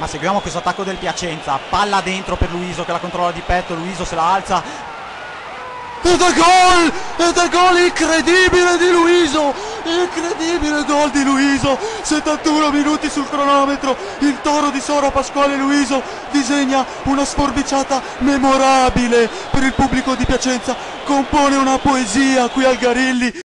ma seguiamo questo attacco del Piacenza, palla dentro per Luiso che la controlla di petto, Luiso se la alza, ed è gol! Ed è gol incredibile di Luiso! Incredibile gol di Luiso! 71 minuti sul cronometro, il toro di Soro Pasquale Luiso disegna una sforbiciata memorabile per il pubblico di Piacenza, compone una poesia qui al Garilli.